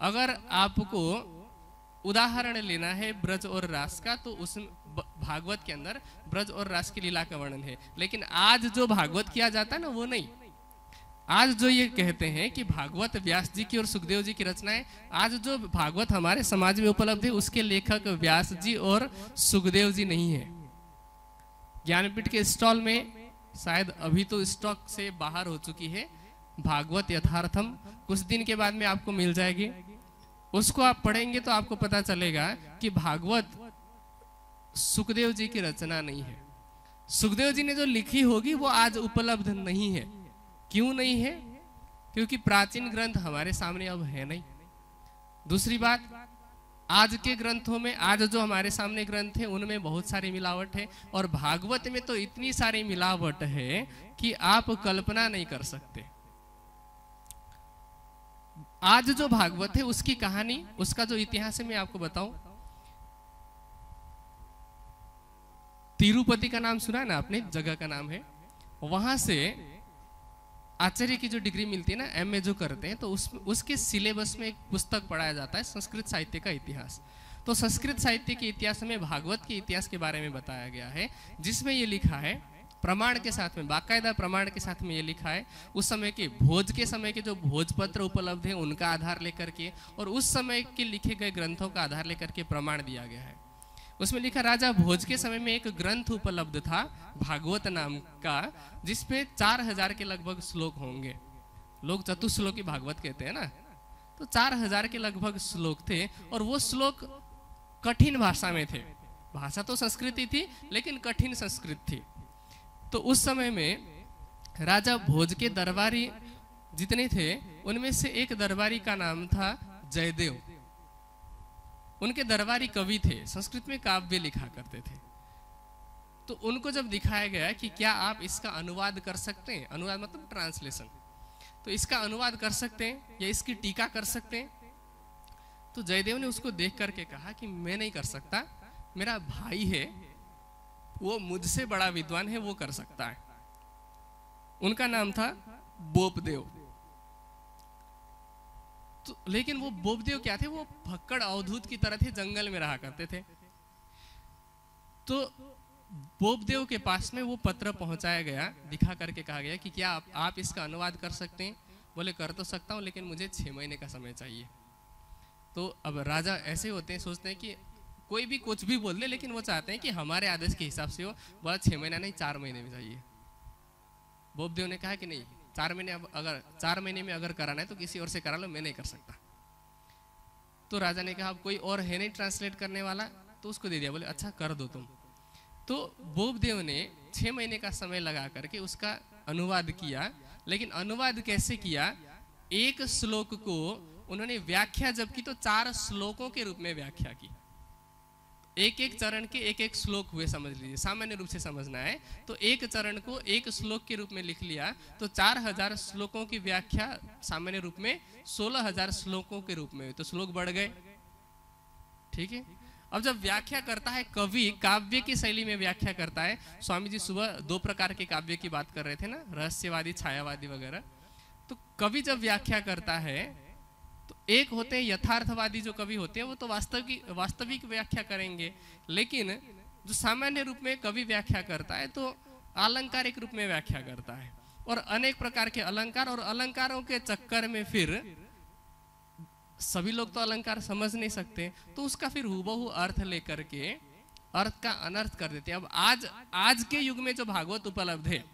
अगर आपको उदाहरण लेना है ब्रज और रास का तो उस भागवत के अंदर ब्रज और रास की लीला का वर्णन है। लेकिन आज जो भागवत किया जाता है ना, वो नहीं। आज जो ये कहते हैं कि भागवत व्यास जी की और सुखदेव जी की रचनाएँ, आज जो भागवत हमारे समाज में उपलब्ध है, उसके लेखक व्यास जी और सुखदेव जी नहीं है। ज्ञानपीठ के स्टॉल में शायद अभी तो स्टॉक से बाहर हो चुकी है भागवत यथार्थम। कुछ दिन के बाद में आपको मिल जाएगी। उसको आप पढ़ेंगे तो आपको पता चलेगा कि भागवत सुखदेव जी की रचना नहीं है। सुखदेव जी ने जो लिखी होगी वो आज उपलब्ध नहीं है। क्यों नहीं है? क्योंकि प्राचीन ग्रंथ हमारे सामने अब है नहीं। दूसरी बात, आज के ग्रंथों में, आज जो हमारे सामने ग्रंथ है, उनमें बहुत सारी मिलावट है और भागवत में तो इतनी सारी मिलावट है कि आप कल्पना नहीं कर सकते। आज जो भागवत है, उसकी कहानी, उसका जो इतिहास है, मैं आपको बताऊँ। तिरुपति का नाम सुना है ना आपने? जगह का नाम है। वहाँ से आचार्य की जो डिग्री मिलती है ना एमए जो करते हैं तो उस, उसके सिलेबस में एक पुस्तक पढ़ाया जाता है, संस्कृत साहित्य का इतिहास। तो संस्कृत साहित्य के इतिहास में, भागवत के इतिहास के बारे में बताया गया है, जिसमें ये लिखा है प्रमाण के साथ में, बाकायदा प्रमाण के साथ में ये लिखा है, उस समय के भोज के समय के जो भोजपत्र उपलब्ध है, उनका आधार लेकर के, और उस समय के लिखे गए ग्रंथों का आधार लेकर के प्रमाण दिया गया है। उसमें लिखा, राजा भोज के समय में एक ग्रंथ उपलब्ध था, भागवत नाम का, जिसपे चार हज़ार के लगभग श्लोक होंगे। लोग चतुश्लोकी भागवत कहते हैं ना? तो चार हज़ार के लगभग श्लोक थे, और वो श्लोक कठिन भाषा में थे। भाषा तो संस्कृति थी, लेकिन कठिन संस्कृत थी। तो उस समय में राजा भोज के दरबारी जितने थे, उनमें से एक दरबारी का नाम था जयदेव। उनके दरबारी कवि थे, संस्कृत में काव्य लिखा करते थे। तो उनको जब दिखाया गया कि क्या आप इसका अनुवाद कर सकते हैं, अनुवाद मतलब ट्रांसलेशन तो इसका अनुवाद कर सकते हैं या इसकी टीका कर सकते हैं तो जयदेव ने उसको देख करके कहा कि मैं नहीं कर सकता, मेरा भाई है वो मुझसे बड़ा विद्वान है वो कर सकता है। उनका नाम था बोपदेव। तो लेकिन वो बोबदेव क्या थे? वो भक्कड़ अवधूत की तरह थे जंगल में रहा करते थे। तो बोबदेव के पास में वो पत्र पहुँचाया गया दिखा करके कहा गया कि क्या आप, आप इसका अनुवाद कर सकते हैं? बोले कर तो सकता हूँ लेकिन मुझे छह महीने का समय चाहिए। तो अब राजा ऐसे होते हैं सोचते हैं कि कोई भी कुछ भी बोल दे, लेकिन वो चाहते हैं कि हमारे आदेश के हिसाब से हो। बोला छह महीना नहीं, चार महीने में चाहिए। बोबदेव ने कहा कि नहीं, चार महीने अब अगर, चार महीने में अगर कराना है तो किसी और से करा लो, मैं नहीं कर सकता। तो राजा ने कहा, अब कोई और है नहीं ट्रांसलेट करने वाला तो उसको दे दिया। बोले अच्छा कर दो तुम। तो बोबदेव ने छह महीने का समय लगा करके उसका अनुवाद किया। लेकिन अनुवाद कैसे किया? एक श्लोक को उन्होंने व्याख्या जब की तो चार श्लोकों के रूप में व्याख्या की। एक एक चरण के एक एक श्लोक हुए, समझ लीजिए। सामान्य रूप से समझना है। तो एक चरण को एक श्लोक के रूप में लिख लिया तो चार हज़ार श्लोकों की व्याख्या सामान्य रूप में सोलह हज़ार श्लोकों के रूप में तो श्लोक बढ़ गए। ठीक है? अब जब व्याख्या करता है कवि, काव्य की शैली में व्याख्या करता है, स्वामी जी सुबह दो प्रकार के काव्य की बात कर रहे थे ना? रहस्यवादी, छायावादी वगैरह। तो कवि जब व्याख्या करता है एक होते हैं यथार्थवादी जो कवि होते हैं, वो तो वास्तविक वास्तविक व्याख्या करेंगे। लेकिन जो सामान्य रूप में कवि व्याख्या करता है तो अलंकारिक रूप में व्याख्या करता है। और अनेक प्रकार के अलंकार, और अलंकारों के चक्कर में फिर सभी लोग तो अलंकार समझ नहीं सकते तो उसका फिर हुबहू अर्थ लेकर के अर्थ का अनर्थ कर देते हैं। अब आज आज के युग में जो भागवत उपलब्ध है,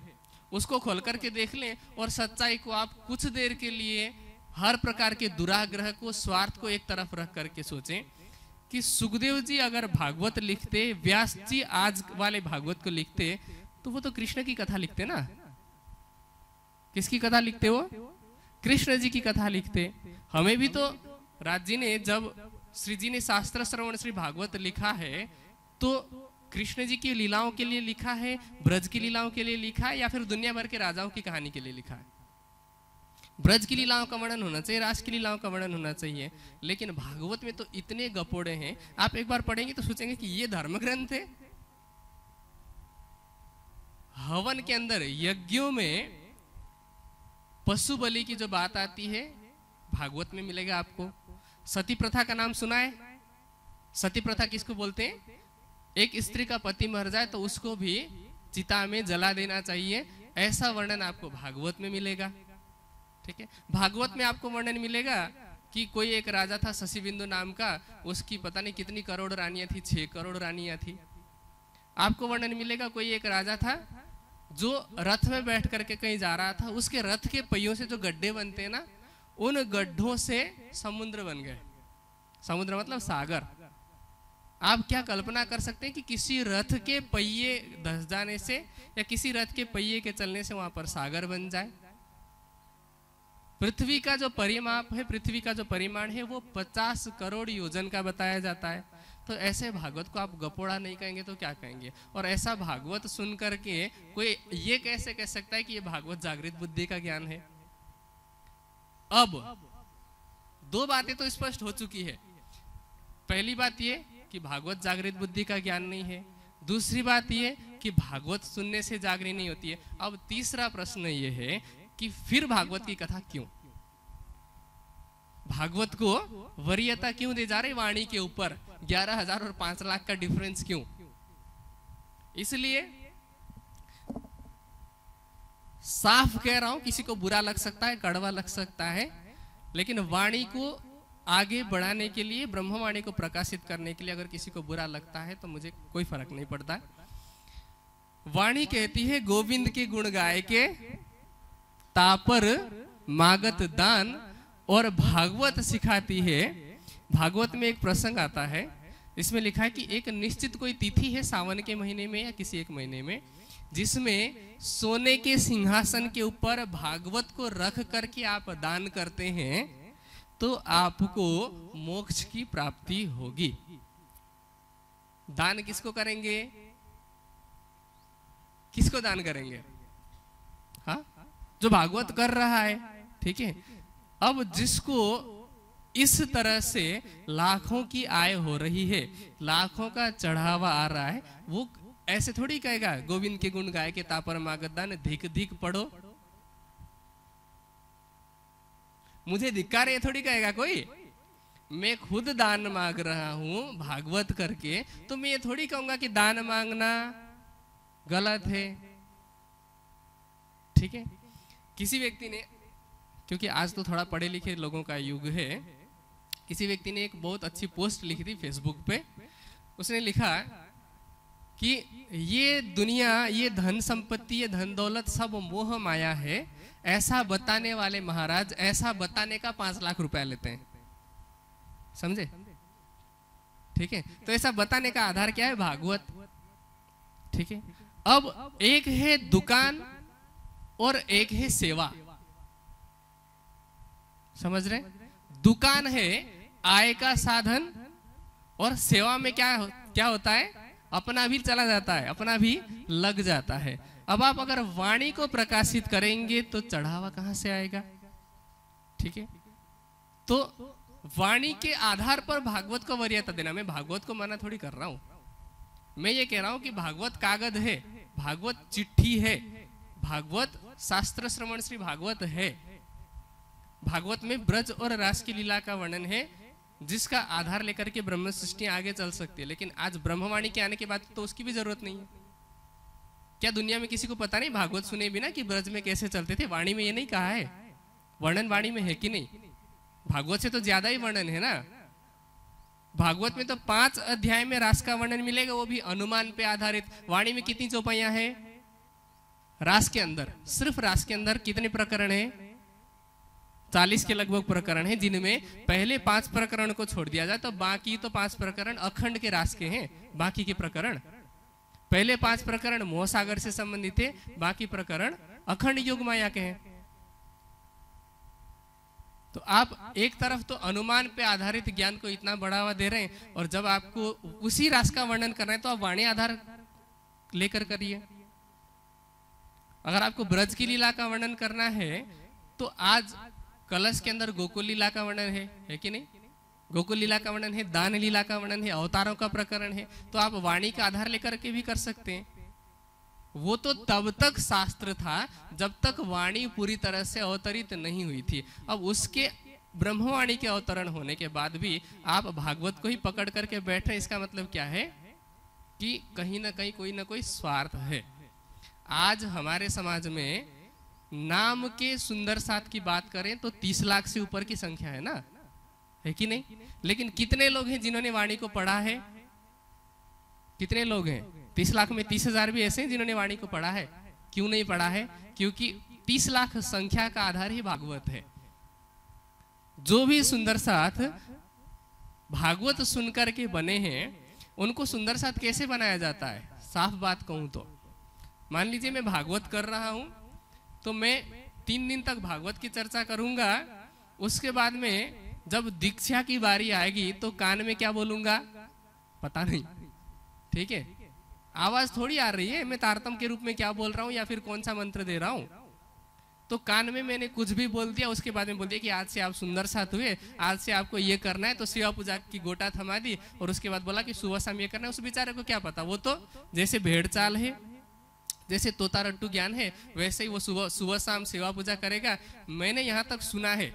उसको खोल करके देख लें, और सच्चाई को आप कुछ देर के लिए हर प्रकार के दुराग्रह को, स्वार्थ को एक तरफ़ रख करके सोचें कि सुखदेव जी अगर भागवत लिखते, व्यास जी आज वाले भागवत को लिखते तो वो तो कृष्ण की कथा लिखते ना। किसकी कथा लिखते वो? कृष्ण जी की कथा लिखते। हमें भी तो राज जी ने जब श्री जी ने शास्त्र श्रवण श्री भागवत लिखा है तो कृष्ण जी की लीलाओं के लिए लिखा है, ब्रज की लीलाओं के लिए लिखा है, या फिर दुनिया भर के राजाओं की कहानी के लिए लिखा है? ब्रज की लीलाओं का वर्णन होना चाहिए, राष्ट्र की लीलाओं का वर्णन होना चाहिए। लेकिन भागवत में तो इतने गपोड़े हैं, आप एक बार पढ़ेंगे तो सोचेंगे कि ये धर्म ग्रंथ है। हवन के अंदर यज्ञों में पशु बलि की जो बात आती है, भागवत में मिलेगा आपको। सती प्रथा का नाम सुना है? सती प्रथा किसको बोलते हैं? एक स्त्री का पति मर जाए तो उसको भी चिता में जला देना चाहिए। ऐसा वर्णन आपको भागवत में मिलेगा। ठीक है? भागवत में आपको वर्णन मिलेगा कि कोई एक राजा था शशि बिंदु नाम का, उसकी पता नहीं कितनी करोड़ रानियाँ थी, छह करोड़ रानियाँ थी। आपको वर्णन मिलेगा कोई एक राजा था जो रथ में बैठ करके कहीं जा रहा था, उसके रथ के पहियों से जो गड्ढे बनते हैं ना, उन गड्ढों से समुद्र बन गए। समुद्र मतलब सागर। आप क्या कल्पना कर सकते हैं कि किसी रथ के पहिए धस जाने से या किसी रथ के पहिए के चलने से वहाँ पर सागर बन जाए? पृथ्वी का जो परिमाप है, पृथ्वी का जो परिमाण है, वो 50 करोड़ योजन का बताया जाता है। तो ऐसे भागवत को आप गपोड़ा नहीं कहेंगे तो क्या कहेंगे? और ऐसा भागवत सुन करके कोई ये कैसे कह सकता है कि ये भागवत जागृत बुद्धि का ज्ञान है? अब, दो बातें तो स्पष्ट हो चुकी है। पहली बात ये कि भागवत जागृत बुद्धि का ज्ञान नहीं है। दूसरी बात ये कि भागवत सुनने से जागृति नहीं होती है। अब तीसरा प्रश्न ये है कि फिर भागवत की कथा क्यों? भागवत को वरीयता क्यों दे जा रही वाणी के ऊपर? ग्यारह हज़ार और पाँच लाख का डिफरेंस क्यों? इसलिए साफ़ कह रहा हूँ, किसी को बुरा लग सकता है, कड़वा लग सकता है, लेकिन वाणी को आगे बढ़ाने के लिए, ब्रह्मवाणी को प्रकाशित करने के लिए अगर किसी को बुरा लगता है तो मुझे कोई फ़र्क नहीं पड़ता। वाणी कहती है, गोविंद के गुण गाय के तापर मागत दान और भागवत सिखाती है। भागवत में एक प्रसंग आता है इसमें लिखा है कि एक निश्चित कोई तिथि है सावन के महीने में या किसी एक महीने में, जिसमें सोने के सिंहासन के ऊपर भागवत को रख करके आप दान करते हैं तो आपको मोक्ष की प्राप्ति होगी। दान किसको करेंगे? किसको दान करेंगे? जो भागवत कर रहा है, ठीक है? अब जिसको इस तरह से लाखों की आय हो रही है, लाखों का चढ़ावा आ रहा है, वो ऐसे थोड़ी कहेगा, गोविंद के गुण गाय के तापर मागदान धिक धिक पढ़ो। मुझे धिक्कार ये थोड़ी कहेगा कोई? मैं खुद दान मांग रहा हूँ भागवत करके तो मैं ये थोड़ी कहूँगा कि दान मांगना गलत है। ठीक है? किसी व्यक्ति ने, क्योंकि आज तो थोड़ा पढ़े लिखे लोगों का युग है, किसी व्यक्ति ने एक बहुत अच्छी पोस्ट लिखी थी फेसबुक पे। उसने लिखा कि ये दुनिया, ये धन संपत्ति, ये धन दौलत सब मोह माया है, ऐसा बताने वाले महाराज, ऐसा बताने का पाँच लाख रुपया लेते हैं। समझे? ठीक है? तो ऐसा बताने का आधार क्या है? भागवत। ठीक है? अब एक है दुकान और एक है सेवा। समझ रहे? दुकान है, आय का साधन, और सेवा में क्या क्या होता है? अपना भी चला जाता है, अपना भी लग जाता है। अब आप अगर वाणी को प्रकाशित करेंगे तो चढ़ावा कहाँ से आएगा? ठीक है? तो वाणी के आधार पर भागवत को वरीयता देना। मैं भागवत को मना थोड़ी कर रहा हूँ। मैं ये कह रहा हूँ कि भागवत कागज़ है, भागवत चिट्ठी है, भागवत शास्त्र श्रवण श्री भागवत है। भागवत में ब्रज और रास की लीला का वर्णन है, जिसका आधार लेकर के ब्रह्म सृष्टि आगे चल सकती है। लेकिन आज ब्रह्मवाणी के आने के बाद तो उसकी भी ज़रूरत नहीं है। क्या दुनिया में किसी को पता नहीं? भागवत सुने बिना कि ब्रज में कैसे चलते थे? वाणी में ये नहीं कहा है। वर्णन वाणी में है कि नहीं? भागवत से तो ज़्यादा ही वर्णन है ना। भागवत में तो पाँच अध्याय में रास का वर्णन मिलेगा, वो भी अनुमान पे आधारित। वाणी में कितनी चौपाइया है? रास के अंदर। सिर्फ़ रास के अंदर कितने प्रकरण है? चालीस के लगभग प्रकरण है, जिनमें पहले पाँच प्रकरण को छोड़ दिया जाए तो बाकी तो पाँच प्रकरण अखंड के रास के हैं, बाकी के प्रकरण। पहले पाँच प्रकरण मोह सागर से संबंधित है, बाकी प्रकरण अखंड युग माया के हैं। तो आप एक तरफ़ तो अनुमान पे आधारित ज्ञान को इतना बढ़ावा दे रहे हैं, और जब आपको उसी रास का वर्णन करना है तो आप वाणी आधार लेकर करिए। अगर आपको ब्रज की लीला का वर्णन करना है तो आज कलश के अंदर गोकुल लीला का वर्णन है है कि नहीं? गोकुल लीला का वर्णन है, दान लीला का वर्णन है, अवतारों का प्रकरण है तो आप वाणी का आधार लेकर के भी कर सकते हैं। वो तो तब तक शास्त्र था, जब तक वाणी पूरी तरह से अवतरित नहीं हुई थी। अब उसके ब्रह्मवाणी के अवतरण होने के बाद भी आप भागवत को ही पकड़ करके बैठ इसका मतलब क्या है? कि कहीं ना कहीं, कोई ना कोई स्वार्थ है। आज हमारे समाज में नाम के सुंदर साथ की बात करें तो तीस लाख से ऊपर की संख्या है ना? है कि नहीं? लेकिन कितने लोग हैं जिन्होंने वाणी को पढ़ा है? कितने लोग हैं? तीस लाख में तीस हज़ार भी ऐसे हैं जिन्होंने वाणी को पढ़ा है। क्यों नहीं पढ़ा है? क्योंकि तीस लाख संख्या का आधार ही भागवत है। जो भी सुंदर साथ भागवत सुनकर के बने हैं, उनको सुंदर साथ कैसे बनाया जाता है? साफ़ बात कहूँ तो। मान लीजिए मैं भागवत कर रहा हूँ तो मैं तीन दिन तक भागवत की चर्चा करूँगा, उसके बाद में जब दीक्षा की बारी आएगी तो कान में क्या बोलूँगा? पता नहीं। ठीक है? आवाज़ थोड़ी आ रही है, मैं तारतम के रूप में क्या बोल रहा हूँ या फिर कौन सा मंत्र दे रहा हूँ? तो कान में मैंने कुछ भी बोल दिया, उसके बाद में बोल दिया कि आज से आप सुंदर साथ हुए, आज से आपको ये करना है तो शिवा पूजा की गोटा थमा दी, और उसके बाद बोला कि सुबह शाम ये करना है। उस बेचारे को क्या पता? वो तो जैसे भेड़ चाल है। जैसे तोता रट्टू ज्ञान है, वैसे ही वो सुबह सुबह शाम सेवा पूजा करेगा। मैंने यहाँ तक सुना है,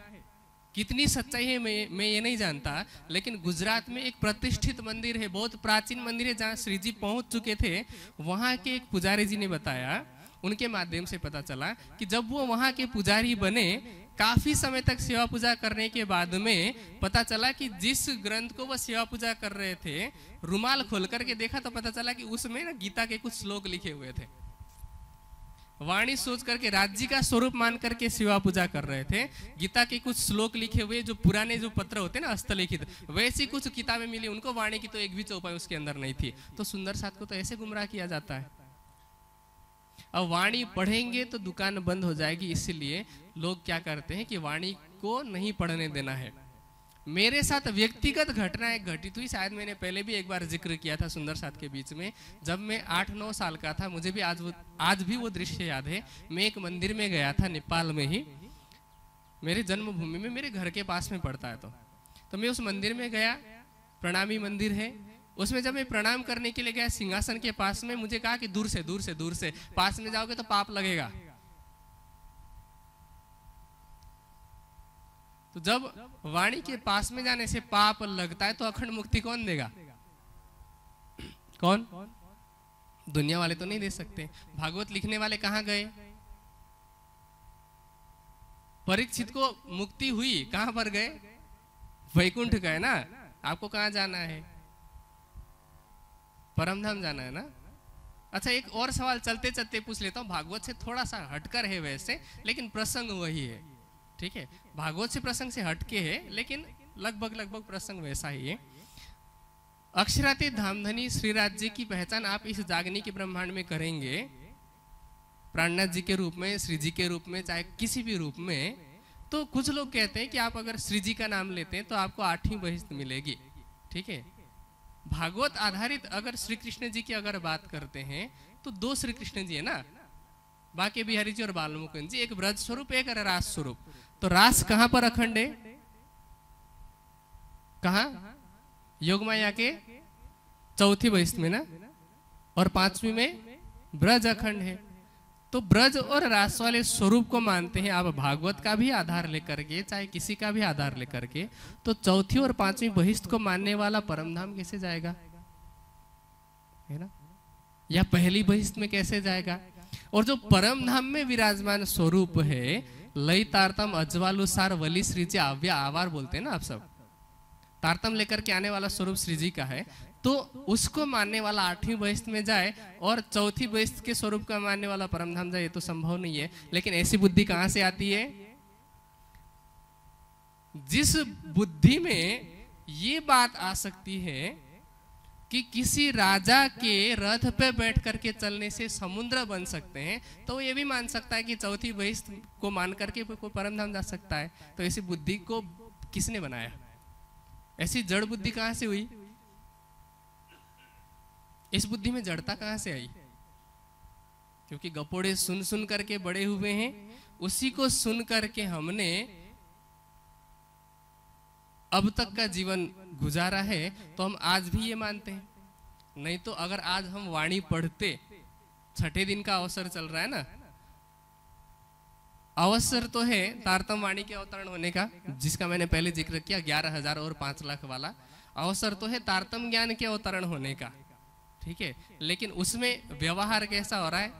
कितनी सच्चाई है मैं मैं ये नहीं जानता, लेकिन गुजरात में एक प्रतिष्ठित मंदिर है, बहुत प्राचीन मंदिर है, जहाँ श्री जी पहुँच चुके थे। वहाँ के एक पुजारी जी ने बताया, उनके माध्यम से पता चला कि जब वो वहाँ के पुजारी बने, काफ़ी समय तक सेवा पूजा करने के बाद में पता चला कि जिस ग्रंथ को वो सेवा पूजा कर रहे थे, रुमाल खोल करके देखा तो पता चला कि उसमें ना गीता के कुछ श्लोक लिखे हुए थे। वाणी सोच करके, राज्य का स्वरूप मान करके शिवा पूजा कर रहे थे। गीता के कुछ श्लोक लिखे हुए, जो पुराने जो पत्र होते ना हस्तलिखित वैसी कुछ किताबें मिली, उनको वाणी की तो एक भी चौपाई उसके अंदर नहीं थी। तो सुंदर साथ को तो ऐसे गुमराह किया जाता है। अब वाणी पढ़ेंगे तो दुकान बंद हो जाएगी, इसलिए लोग क्या करते हैं कि वाणी को नहीं पढ़ने देना है। मेरे साथ व्यक्तिगत घटना एक घटित हुई शायद मैंने पहले भी एक बार ज़िक्र किया था सुंदर साथ के बीच में। जब मैं आठ नौ साल का था, मुझे भी आज वो आज भी वो दृश्य याद है। मैं एक मंदिर में गया था, नेपाल में ही। मेरे जन्मभूमि में मेरे घर के पास में पड़ता है तो। तो मैं उस मंदिर में गया, प्रणामी मंदिर है। उसमें जब मैं प्रणाम करने के लिए गया, सिंहासन के पास में, मुझे कहा कि दूर से दूर से दूर से, पास में जाओगे तो पाप लगेगा। तो जब वाणी के पास में जाने से पाप लगता है तो अखंड मुक्ति कौन देगा? कौन? दुनिया वाले तो नहीं दे सकते। भागवत लिखने वाले कहाँ गए? परीक्षित को मुक्ति हुई, कहाँ पर गए? वैकुंठ गए ना? आपको कहाँ जाना है? परमधाम जाना है ना? अच्छा एक और सवाल चलते चलते पूछ लेता हूँ। भागवत से थोड़ा सा हटकर है वैसे, लेकिन प्रसंग वही है। ठीक है? भागवत से प्रसंग से हटके है, लेकिन लगभग लगभग प्रसंग वैसा ही है। अक्षराती धामधनी श्री राज्य की पहचान आप इस जागनी के ब्रह्मांड में करेंगे। प्राणनाथ जी के रूप में, श्री जी के रूप में, चाहे किसी भी रूप में तो कुछ लोग कहते हैं कि आप अगर श्री जी का नाम लेते हैं तो आपको आठवीं बहिष्ठ मिलेगी। ठीक है? भागवत आधारित अगर श्री कृष्ण जी की अगर बात करते हैं तो दो श्री कृष्ण जी है ना? बाकी बिहारी जी और बाल मुकुंद जी, एक ब्रज स्वरूप एक रास स्वरूप तो रास कहाँ पर अखंड है? कहा? योग माया के चौथी बहिष्ठ में ना? और पांचवी में ब्रज अखंड है। तो ब्रज और रास वाले स्वरूप को मानते हैं। आप भागवत का भी आधार लेकर के, चाहे किसी का भी आधार लेकर के तो चौथी और पांचवी बहिष्ठ को मानने वाला परमधाम कैसे जाएगा? है ना? या पहली बहिष्ठ में कैसे जाएगा? और जो परम धाम में विराजमान स्वरूप है लई तारतम अजवालु सार वली श्री जी आव्य आवार बोलते हैं ना आप सब। तारतम लेकर के आने वाला स्वरूप श्री जी का है। तो उसको मानने वाला आठवीं बहिष्ठ में जाए और चौथी बहिष्ठ के स्वरूप का मानने वाला परमधाम जाए, ये तो संभव नहीं है। लेकिन ऐसी बुद्धि कहाँ से आती है? जिस बुद्धि में ये बात आ सकती है कि किसी राजा के रथ पे बैठ करके चलने से समुद्र बन सकते हैं तो ये भी मान सकता है कि चौथी बहिष्ठ को मान करके कोई परम धाम जा सकता है। तो ऐसी बुद्धि को किसने बनाया? ऐसी जड़ बुद्धि कहाँ से हुई? इस बुद्धि में जड़ता कहाँ से आई? क्योंकि गपोड़े सुन सुन करके बड़े हुए हैं, उसी को सुन करके हमने अब तक का जीवन गुजारा है तो हम आज भी ये मानते हैं। नहीं तो अगर आज हम वाणी पढ़ते, छठे दिन का अवसर चल रहा है ना? अवसर तो है तारतम वाणी के अवतरण होने का, जिसका मैंने पहले ज़िक्र किया, ग्यारह हज़ार और पाँच लाख वाला। अवसर तो है तारतम ज्ञान के अवतरण होने का, ठीक है? लेकिन उसमें व्यवहार कैसा हो रहा है?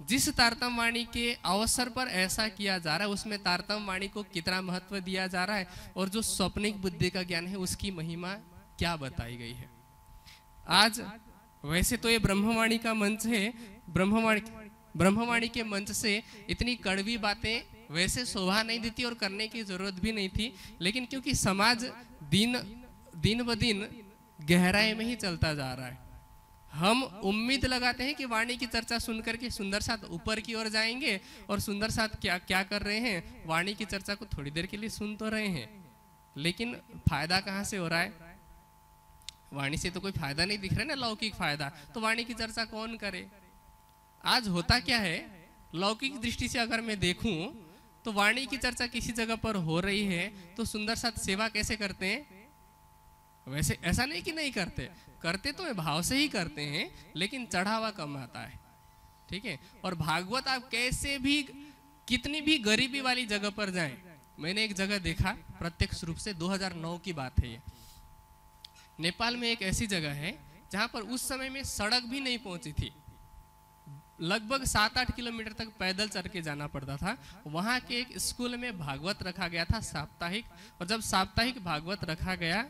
जिस तारतम वाणी के अवसर पर ऐसा किया जा रहा है, उसमें तारतम वाणी को कितना महत्व दिया जा रहा है और जो स्वप्निक बुद्धि का ज्ञान है, उसकी महिमा क्या बताई गई है? आज वैसे तो ये ब्रह्मवाणी का मंच है, ब्रह्मवाणी ब्रह्मवाणी के मंच से इतनी कड़वी बातें वैसे शोभा नहीं देती और करने की ज़रूरत भी नहीं थी, लेकिन क्योंकि समाज दिन दिन ब दिन गहराई में ही चलता जा रहा है हम उम्मीद लगाते हैं कि वाणी की चर्चा सुनकर के सुंदर साथ ऊपर की ओर जाएँगे और सुंदर साथ क्या क्या कर रहे हैं, वाणी की चर्चा को थोड़ी देर के लिए सुन तो रहे हैं। लेकिन फ़ायदा कहाँ से हो रहा है? वाणी से तो कोई फ़ायदा नहीं दिख रहा है ना लौकिक फ़ायदा। तो वाणी की चर्चा कौन करे? आज होता क्या है? लौकिक दृष्टि से अगर मैं देखूँ तो वाणी की चर्चा किसी जगह पर हो रही है तो सुंदर साथ सेवा कैसे करते हैं? वैसे ऐसा नहीं कि नहीं करते। करते तो भाव से ही करते हैं, लेकिन चढ़ावा कम आता है। ठीक है? और भागवत आप कैसे भी, कितनी भी गरीबी वाली जगह पर जाएँ, मैंने एक जगह देखा, प्रत्यक्ष रूप से 2009 की बात है ये। नेपाल में एक ऐसी जगह है, जहाँ पर उस समय में सड़क भी नहीं पहुँची थी। लगभग सात आठ किलोमीटर तक पैदल चल के जाना पड़ता था। वहाँ के एक स्कूल में भागवत रखा गया था, साप्ताहिक। और जब साप्ताहिक भागवत रखा गया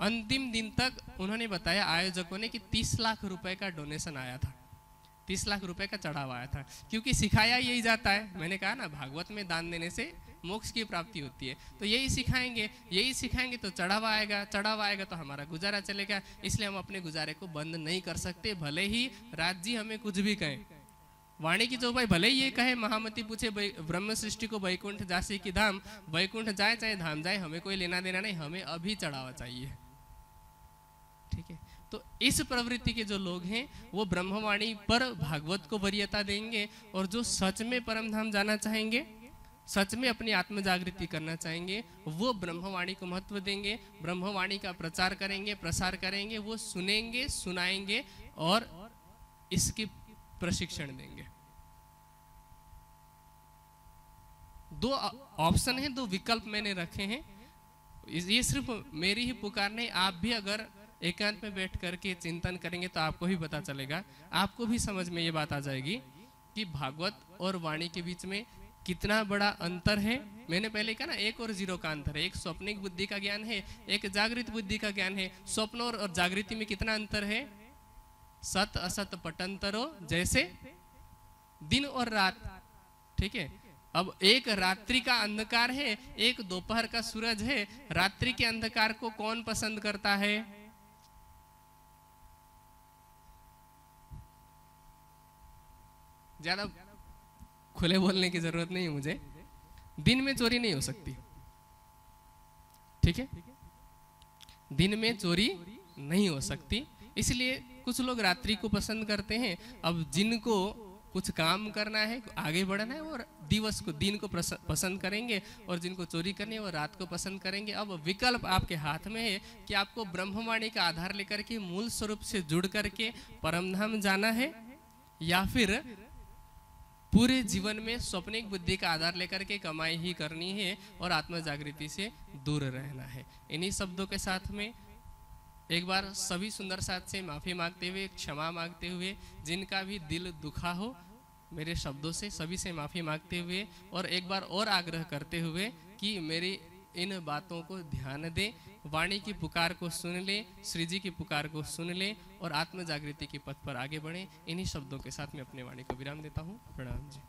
अंतिम दिन तक उन्होंने बताया आयोजकों ने कि तीस लाख रुपए का डोनेशन आया था। तीस लाख रुपए का चढ़ावा आया था। क्योंकि सिखाया यही जाता है। मैंने कहा ना, भागवत में दान देने से मोक्ष की प्राप्ति होती है। तो यही सिखाएँगे यही सिखाएँगे तो चढ़ावा आएगा चढ़ावा आएगा तो हमारा गुजारा चलेगा। इसलिए हम अपने गुजारे को बंद नहीं कर सकते। भले ही राज जी हमें कुछ भी कहें। वाणी की जो भाई भले ही ये कहे, महामती पूछे ब्रह्म सृष्टि को वैकुंठ जासी की धाम, वैकुंठ जाए, चाहे धाम जाए, हमें कोई लेना देना नहीं, हमें अभी चढ़ावा चाहिए। ठीक है? तो इस प्रवृत्ति के जो लोग हैं, वो ब्रह्मवाणी पर भागवत को वरीयता देंगे और जो सच में परम धाम जाना चाहेंगे, सच में अपनी आत्म जागृति करना चाहेंगे, वो ब्रह्मवाणी को महत्व देंगे, ब्रह्मवाणी का प्रचार करेंगे, प्रसार करेंगे, वो सुनेंगे, सुनाएँगे और इसकी प्रशिक्षण देंगे। दो ऑप्शन है, दो विकल्प मैंने रखे हैं। ये सिर्फ़ मेरी ही पुकार नहीं, आप भी अगर एकांत में बैठ करके चिंतन करेंगे तो आपको भी पता चलेगा। आपको भी समझ में ये बात आ जाएगी कि भागवत और वाणी के बीच में कितना बड़ा अंतर है। मैंने पहले कहा ना, एक और ज़ीरो का अंतर है। एक स्वप्निक बुद्धि का ज्ञान है, एक जागृत बुद्धि का ज्ञान है। स्वप्न और जागृति में कितना अंतर है? सत असत पटंतरो जैसे दिन और रात। ठीक है? अब एक रात्रि का अंधकार है, एक दोपहर का सूरज है। रात्रि के अंधकार को कौन पसंद करता है? ज़्यादा खुले बोलने की ज़रूरत नहीं है मुझे। दिन में चोरी नहीं हो सकती। ठीक है? दिन में चोरी नहीं हो सकती। इसलिए कुछ लोग रात्रि को पसंद करते हैं। अब जिनको कुछ काम करना है, आगे बढ़ना है और दिवस को, दिन को पसंद करेंगे और जिनको चोरी करनी है वो रात को पसंद करेंगे। अब विकल्प आपके हाथ में है कि आपको ब्रह्मवाणी का आधार लेकर के मूल स्वरूप से जुड़ करके परमधाम जाना है या फिर पूरे जीवन में स्वप्निक बुद्धि का आधार लेकर के कमाई ही करनी है और आत्म जागृति से दूर रहना है। इन्हीं शब्दों के साथ में एक बार सभी सुंदर साथ से माफ़ी मांगते हुए, क्षमा मांगते हुए, जिनका भी दिल दुखा हो, मेरे शब्दों से सभी से माफ़ी मांगते हुए और एक बार और आग्रह करते हुए कि मेरी इन बातों को ध्यान दे वाणी की पुकार को सुन ले श्री जी की पुकार को सुन ले और आत्म जागृति के पथ पर आगे बढ़े। इन्हीं शब्दों के साथ मैं अपने वाणी को विराम देता हूँ। प्रणाम जी।